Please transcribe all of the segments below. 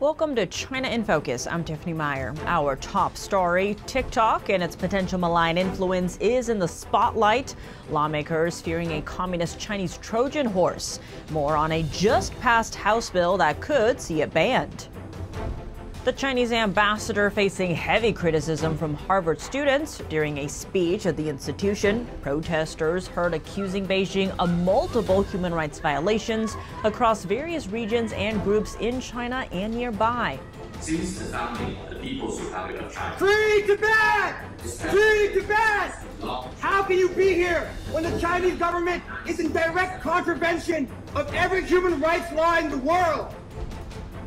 Welcome to China in Focus. I'm Tiffany Meyer. Our top story TikTok and its potential malign influence is in the spotlight. Lawmakers fearing a communist Chinese Trojan horse. More on a just passed House bill that could see it banned. The Chinese ambassador facing heavy criticism from Harvard students during a speech at the institution. Protesters heard accusing Beijing of multiple human rights violations across various regions and groups in China and nearby. Since the founding, the People's Republic of China. Free Tibet! Free Tibet! How can you be here when the Chinese government is in direct contravention of every human rights law in the world?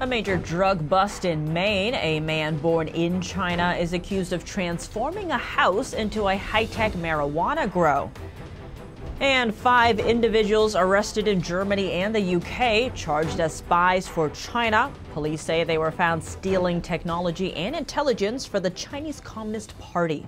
A major drug bust in Maine. A man born in China is accused of transforming a house into a high tech marijuana grow. And five individuals arrested in Germany and the UK charged as spies for China. Police say they were found stealing technology and intelligence for the Chinese Communist Party.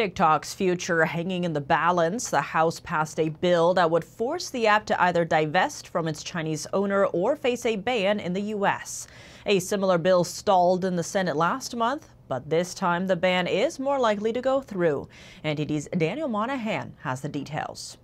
TikTok's future hanging in the balance. The House passed a bill that would force the app to either divest from its Chinese owner or face a ban in the U.S. A similar bill stalled in the Senate last month, but this time the ban is more likely to go through. NTD's Daniel Monahan has the details.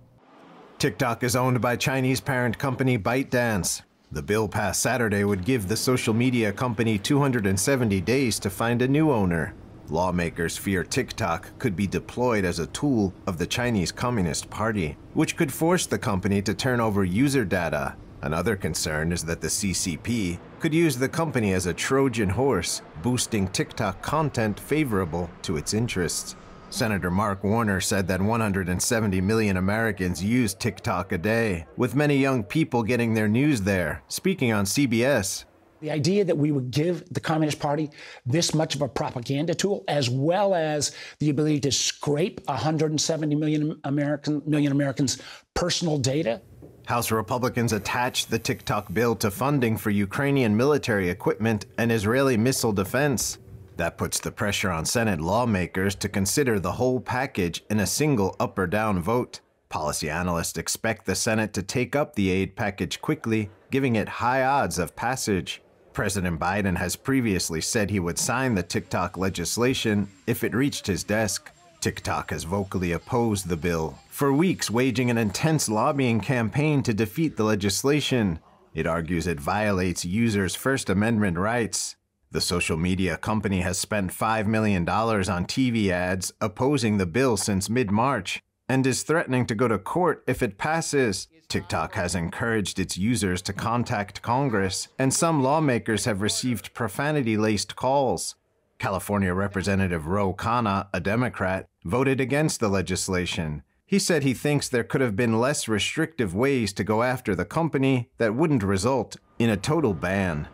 TikTok is owned by Chinese parent company ByteDance. The bill passed Saturday would give the social media company 270 days to find a new owner. Lawmakers fear TikTok could be deployed as a tool of the Chinese Communist Party, which could force the company to turn over user data. Another concern is that the CCP could use the company as a Trojan horse, boosting TikTok content favorable to its interests. Senator Mark Warner said that 170 million Americans use TikTok a day, with many young people getting their news there. Speaking on CBS, the idea that we would give the Communist Party this much of a propaganda tool, as well as the ability to scrape 170 million American million Americans' personal data. House Republicans attached the TikTok bill to funding for Ukrainian military equipment and Israeli missile defense. That puts the pressure on Senate lawmakers to consider the whole package in a single up or down vote. Policy analysts expect the Senate to take up the aid package quickly, giving it high odds of passage. President Biden has previously said he would sign the TikTok legislation if it reached his desk. TikTok has vocally opposed the bill, for weeks waging an intense lobbying campaign to defeat the legislation. It argues it violates users' First Amendment rights. The social media company has spent $5 million on TV ads opposing the bill since mid March and is threatening to go to court if it passes. TikTok has encouraged its users to contact Congress, and some lawmakers have received profanity laced calls. California Representative Ro Khanna, a Democrat, voted against the legislation. He said he thinks there could have been less restrictive ways to go after the company that wouldn't result in a total ban.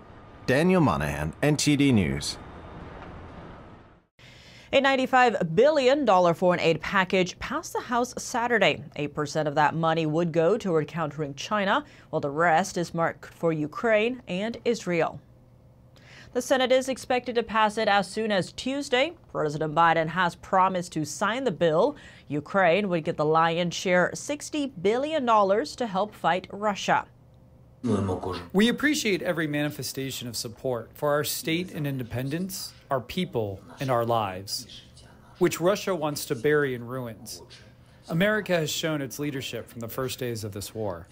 Daniel Monahan, NTD News. A $95 billion foreign aid package passed the House Saturday. 8% of that money would go toward countering China, while the rest is marked for Ukraine and Israel. The Senate is expected to pass it as soon as Tuesday. President Biden has promised to sign the bill. Ukraine would get the lion's share $60 billion to help fight Russia. We appreciate every manifestation of support for our state and independence, our people, and our lives, which Russia wants to bury in ruins. America has shown its leadership from the first days of this war.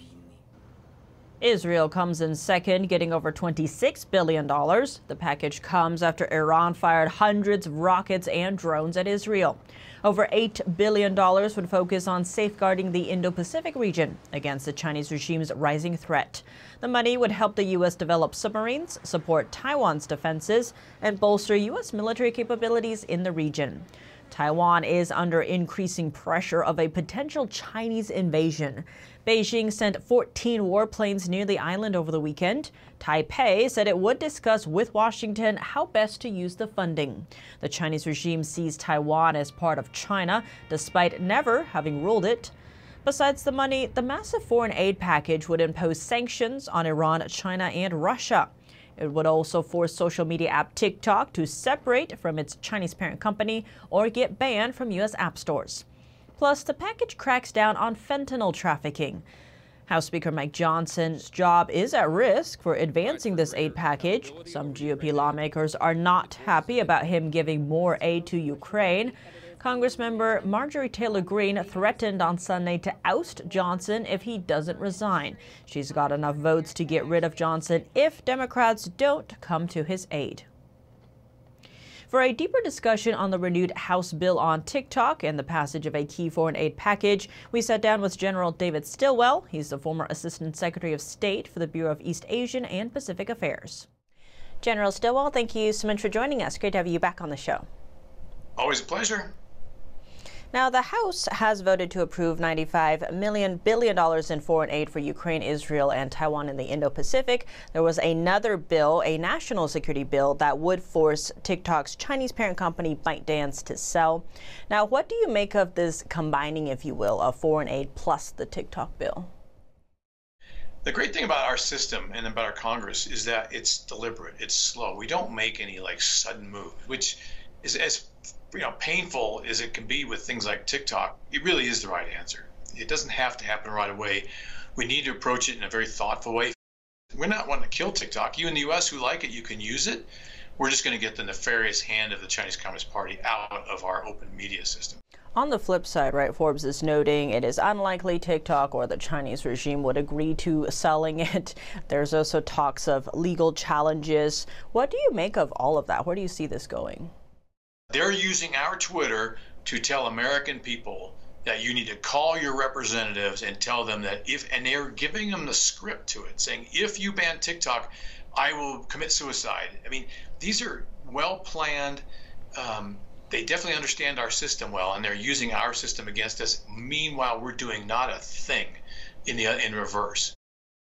Israel comes in second, getting over $26 billion. The package comes after Iran fired hundreds of rockets and drones at Israel. Over $8 billion would focus on safeguarding the Indo Pacific region against the Chinese regime's rising threat. The money would help the U.S. develop submarines, support Taiwan's defenses, and bolster U.S. military capabilities in the region. Taiwan is under increasing pressure of a potential Chinese invasion. Beijing sent 14 warplanes near the island over the weekend. Taipei said it would discuss with Washington how best to use the funding. The Chinese regime sees Taiwan as part of China, despite never having ruled it. Besides the money, the massive foreign aid package would impose sanctions on Iran, China, and Russia. It would also force social media app TikTok to separate from its Chinese parent company or get banned from U.S. app stores. Plus, the package cracks down on fentanyl trafficking. House Speaker Mike Johnson's job is at risk for advancing this aid package. Some GOP lawmakers are not happy about him giving more aid to Ukraine. Congressmember Marjorie Taylor Greene threatened on Sunday to oust Johnson if he doesn't resign. She's got enough votes to get rid of Johnson if Democrats don't come to his aid. For a deeper discussion on the renewed House bill on TikTok and the passage of a key foreign aid package, we sat down with General David Stilwell. He's the former Assistant Secretary of State for the Bureau of East Asian and Pacific Affairs. General Stilwell, thank you so much for joining us. Great to have you back on the show. Always a pleasure. Now, the House has voted to approve $95 million billion in foreign aid for Ukraine, Israel, and Taiwan in the Indo-Pacific. There was another bill, a national security bill, that would force TikTok's Chinese parent company ByteDance to sell. Now, what do you make of this combining, if you will, of foreign aid plus the TikTok bill? The great thing about our system and about our Congress is that it's deliberate, it's slow. We don't make any like sudden moves, which is as you know painful as it can be with things like TikTok, it really is the right answer. It doesn't have to happen right away. We need to approach it in a very thoughtful way. We're not wanting to kill TikTok. You in the U.S. who like it, you can use it. We're just going to get the nefarious hand of the Chinese Communist Party out of our open media system. On the flip side, right, Forbes is noting it is unlikely TikTok or the Chinese regime would agree to selling it. There's also talks of legal challenges. What do you make of all of that? Where do you see this going? They're using our Twitter to tell American people that you need to call your representatives and tell them that if, and they're giving them the script to it, saying, if you ban TikTok, I will commit suicide. I mean, these are well planned. Um, they definitely understand our system well, and they're using our system against us. Meanwhile, we're doing not a thing in the in reverse.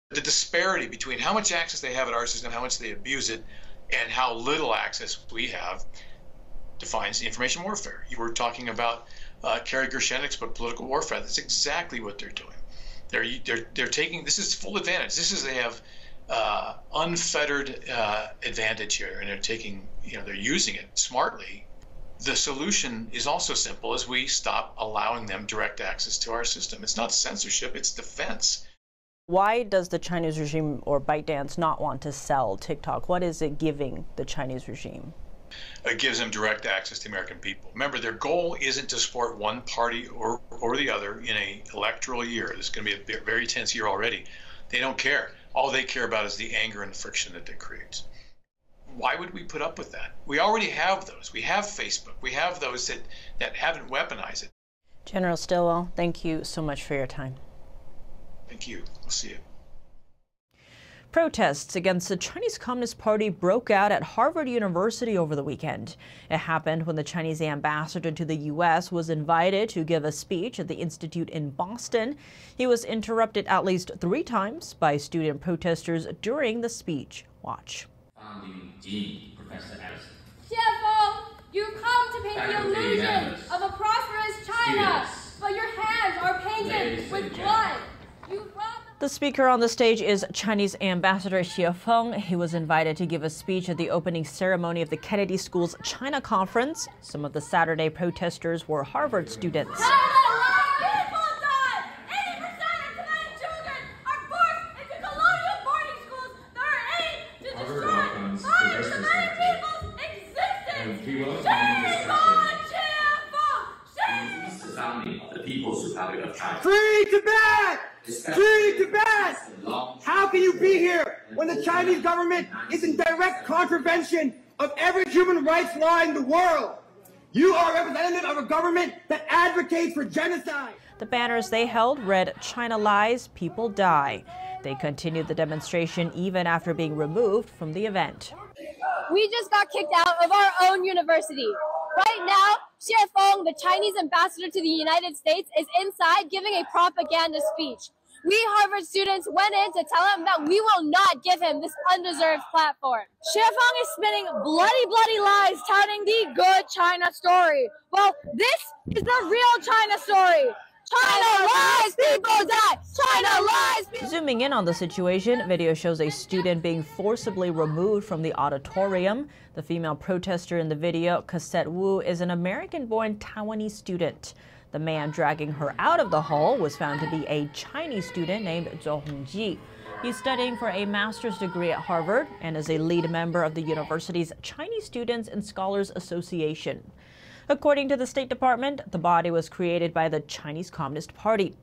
The disparity between how much access they have at our system, how much they abuse it, and how little access we have defines information warfare. You were talking about uh, Kerry Gershaneck's book, Political Warfare. That's exactly what they're doing. They're they're they're taking this is full advantage. This is they have uh, unfettered uh, advantage here, and they're taking you know they're using it smartly. The solution is also simple: as we stop allowing them direct access to our system. It's not censorship; it's defense. Why does the Chinese regime or ByteDance not want to sell TikTok? What is it giving the Chinese regime? It gives them direct access to American people. Remember, their goal isn't to support one party or, or the other in a electoral year. This is going to be a very tense year already. They don't care. All they care about is the anger and friction that that creates. Why would we put up with that? We already have those. We have Facebook. We have those that, that haven't weaponized it. General Stilwell, thank you so much for your time. Thank you. We'll see you. Protests against the Chinese Communist Party broke out at Harvard University over the weekend. It happened when the Chinese ambassador to the U.S. was invited to give a speech at the Institute in Boston. He was interrupted at least three times by student protesters during the speech. Watch. You come to paint the illusion of a prosperous China, but your hands are painted with blood. The speaker on the stage is Chinese Ambassador Xie Feng. He was invited to give a speech at the opening ceremony of the Kennedy School's China Conference. Some of the Saturday protesters were Harvard students. Contravention of every human rights law in the world? You are a representative of a government that advocates for genocide. The banners they held read, China lies, people die. They continued the demonstration even after being removed from the event. We just got kicked out of our own university. Right now, Xie Feng, the Chinese ambassador to the United States, is inside giving a propaganda speech. We Harvard students went in to tell him that we will not give him this undeserved platform. Xie Feng is spinning bloody, bloody lies touting the good China story. Well, this is the real China story. China lies, people die. China lies. Zooming in on the situation, video shows a student being forcibly removed from the auditorium. The female protester in the video, Cosette Wu, is an American born Taiwanese student. The man dragging her out of the hall was found to be a Chinese student named Zhou Hongji. He's studying for a master's degree at Harvard and is a lead member of the university's Chinese Students and Scholars Association. According to the State Department, the body was created by the Chinese Communist Party.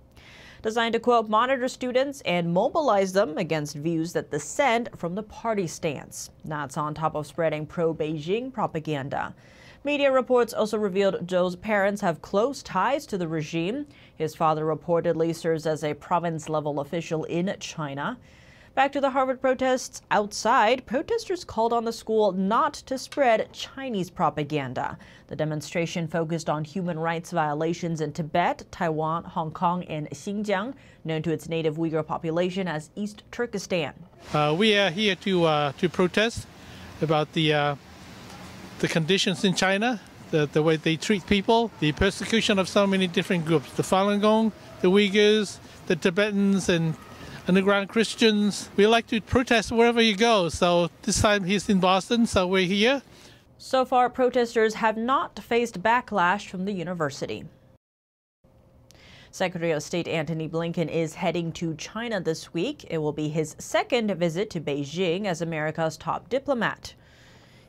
Designed to, quote, monitor students and mobilize them against views that dissent from the party stance. That's on top of spreading pro Beijing propaganda. Media reports also revealed Zhou's parents have close ties to the regime. His father reportedly serves as a province level official in China. Back to the Harvard protests outside, protesters called on the school not to spread Chinese propaganda. The demonstration focused on human rights violations in Tibet, Taiwan, Hong Kong, and Xinjiang, known to its native Uyghur population as East Turkestan. Uh, we are here to uh, to protest about the uh, the conditions in China, the, the way they treat people, the persecution of so many different groups the Falun Gong, the Uyghurs, the Tibetans, and underground Christians. We like to protest wherever you go. So this time he's in Boston, so we're here. So far, protesters have not faced backlash from the university. Secretary of State Antony Blinken is heading to China this week. It will be his second visit to Beijing as America's top diplomat.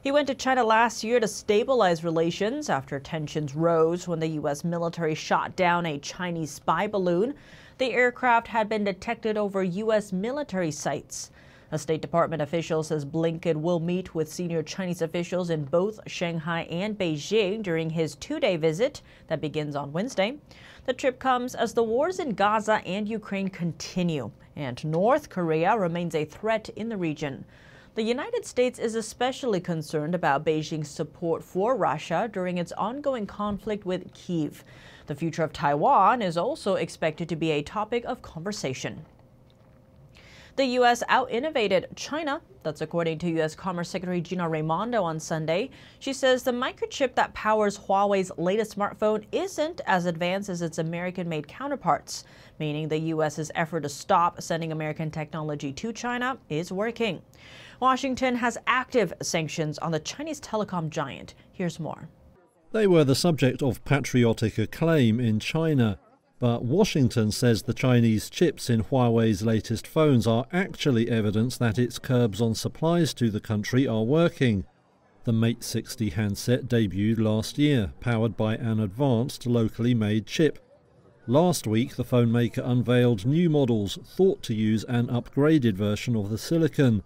He went to China last year to stabilize relations after tensions rose when the U.S. military shot down a Chinese spy balloon. The aircraft had been detected over U.S. military sites. A State Department official says Blinken will meet with senior Chinese officials in both Shanghai and Beijing during his two day visit that begins on Wednesday. The trip comes as the wars in Gaza and Ukraine continue, and North Korea remains a threat in the region. The United States is especially concerned about Beijing's support for Russia during its ongoing conflict with Kiev. The future of Taiwan is also expected to be a topic of conversation. The U.S. out-innovated China. That's according to U.S. Commerce Secretary Gina Raimondo on Sunday. She says the microchip that powers Huawei's latest smartphone isn't as advanced as its American-made counterparts, meaning the U.S.'s effort to stop sending American technology to China is working. Washington has active sanctions on the Chinese telecom giant. Here's more. They were the subject of patriotic acclaim in China. But Washington says the Chinese chips in Huawei's latest phones are actually evidence that its curbs on supplies to the country are working. The Mate 60 handset debuted last year, powered by an advanced locally made chip. Last week, the phone maker unveiled new models thought to use an upgraded version of the silicon.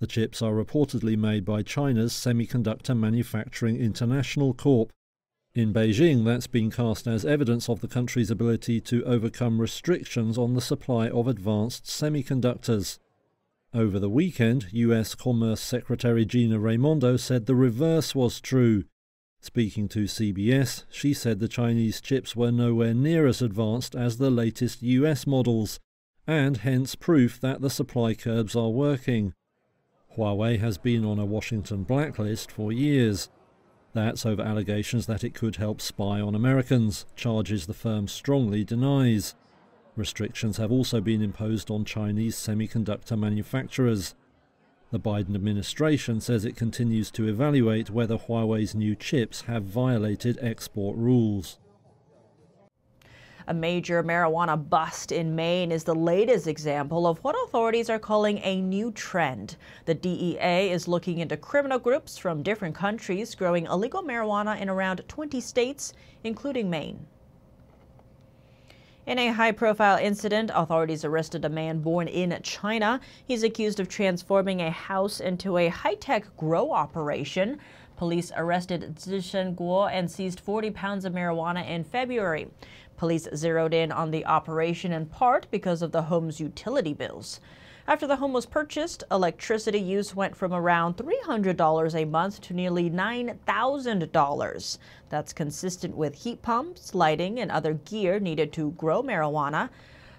The chips are reportedly made by China's Semiconductor Manufacturing International Corp. In Beijing, that's been cast as evidence of the country's ability to overcome restrictions on the supply of advanced semiconductors. Over the weekend, US Commerce Secretary Gina Raimondo said the reverse was true. Speaking to CBS, she said the Chinese chips were nowhere near as advanced as the latest US models, and hence proof that the supply curbs are working. Huawei has been on a Washington blacklist for years. That's over allegations that it could help spy on Americans, charges the firm strongly denies. Restrictions have also been imposed on Chinese semiconductor manufacturers. The Biden administration says it continues to evaluate whether Huawei's new chips have violated export rules. A major marijuana bust in Maine is the latest example of what authorities are calling a new trend. The DEA is looking into criminal groups from different countries growing illegal marijuana in around 20 states, including Maine. In a high profile incident, authorities arrested a man born in China. He's accused of transforming a house into a high tech grow operation. Police arrested Zhishen Guo and seized 40 pounds of marijuana in February. Police zeroed in on the operation in part because of the home's utility bills. After the home was purchased, electricity use went from around $300 a month to nearly $9,000. That's consistent with heat pumps, lighting, and other gear needed to grow marijuana.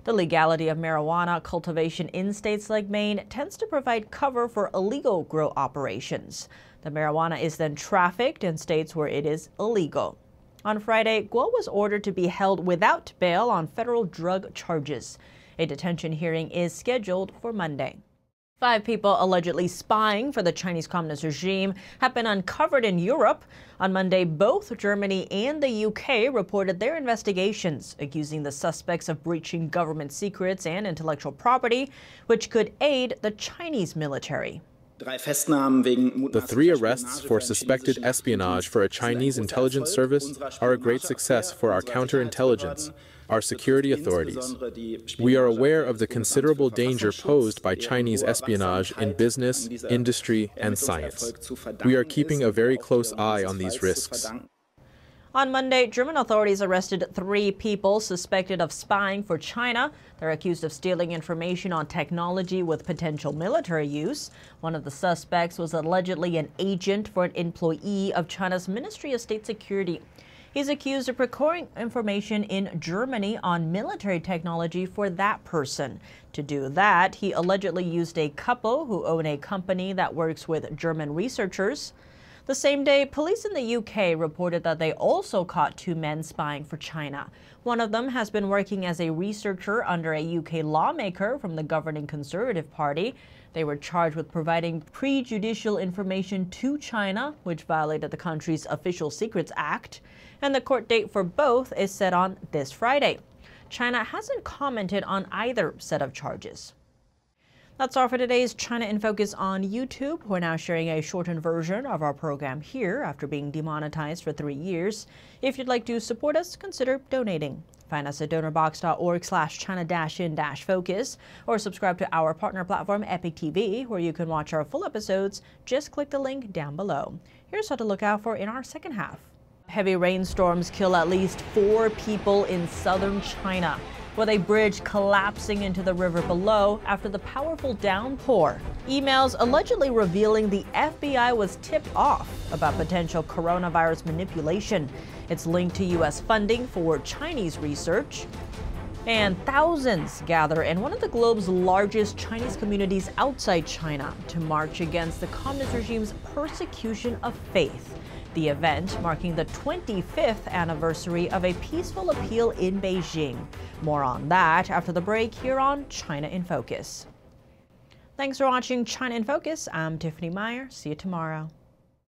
The legality of marijuana cultivation in states like Maine tends to provide cover for illegal grow operations. The marijuana is then trafficked in states where it is illegal. On Friday, Guo was ordered to be held without bail on federal drug charges. A detention hearing is scheduled for Monday. Five people allegedly spying for the Chinese Communist regime have been uncovered in Europe. On Monday, both Germany and the UK reported their investigations, accusing the suspects of breaching government secrets and intellectual property, which could aid the Chinese military. The three arrests for suspected espionage for a Chinese intelligence service are a great success for our counterintelligence our security authorities. We are aware of the considerable danger posed by Chinese espionage in business, industry, and science. We are keeping a very close eye on these risks. On Monday, German authorities arrested three people suspected of spying for China. They're accused of stealing information on technology with potential military use. One of the suspects was allegedly an agent for an employee of China's Ministry of State Security. He's accused of procuring information in Germany on military technology for that person. To do that, he allegedly used a couple who own a company that works with German researchers. The same day, police in the UK reported that they also caught two men spying for China. One of them has been working as a researcher under a UK lawmaker from the governing Conservative Party. They were charged with providing prejudicial information to China, which violated the country's Official Secrets Act and the court date for both is set on this Friday. China hasn't commented on either set of charges. That's all for today's China in Focus on YouTube. We're now sharing a shortened version of our program here after being demonetized for three years. If you'd like to support us, consider donating. Find us at donorbox.org slash China-in-focus or subscribe to our partner platform Epoch TV where you can watch our full episodes. Just click the link down below. Here's what to look out for in our second half. Heavy rainstorms kill at least four people in southern China, with a bridge collapsing into the river below after the powerful downpour. Emails allegedly revealing the FBI was tipped off about potential coronavirus manipulation. It's linked to U.S. funding for Chinese research. And thousands gather in one of the globe's largest Chinese communities outside China to march against the communist regime's persecution of faith the event marking the 25th anniversary of a peaceful appeal in Beijing. More on that after the break here on China in Focus. Thanks for watching China in Focus. I'm Tiffany Meyer. See you tomorrow.